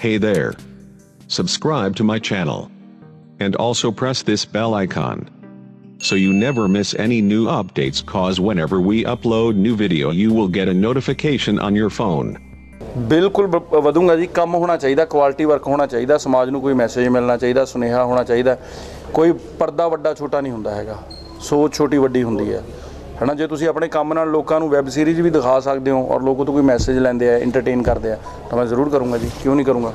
Hey there. Subscribe to my channel. And also press this bell icon. So you never miss any new updates cause whenever we upload new video you will get a notification on your phone. ਬਿਲਕੁਲ ਬ- ਵਧੂੰਗਾ ਜੀ ਕੰਮ ਹੋਣਾ ਚਾਹੀਦਾ quality work ਹੋਣਾ ਚਾਹੀਦਾ ਸਮਾਜ ਨੂੰ ਕੋਈ ਮੈਸੇਜ ਮਿਲਣਾ ਚਾਹੀਦਾ ਸੁਨੇਹਾ ਹੋਣਾ ਚਾਹੀਦਾ ਕੋਈ ਪਰਦਾ ਵੱਡਾ ਛੋਟਾ ਨਹੀਂ ਹੁੰਦਾ ਹੈਗਾ ਸੋਚ ਛੋਟੀ ਵੱਡੀ ਹੁੰਦੀ ਹੈ ਹਨਾ, ਜੇ ਤੁਸੀਂ ਆਪਣੇ ਕੰਮ ਨਾਲ ਲੋਕਾਂ ਨੂੰ ਵੈਬ ਸੀਰੀਜ਼ ਵੀ ਦਿਖਾ ਸਕਦੇ ਹੋ ਔਰ ਲੋਕੋ ਤੋਂ ਕੋਈ ਮੈਸੇਜ ਲੈਂਦੇ ਆ ਐਂਟਰਟੇਨ ਕਰਦੇ ਆ, ਤਾਂ ਮੈਂ ਜ਼ਰੂਰ ਕਰੂੰਗਾ ਜੀ, ਕਿਉਂ ਨਹੀਂ ਕਰੂੰਗਾ?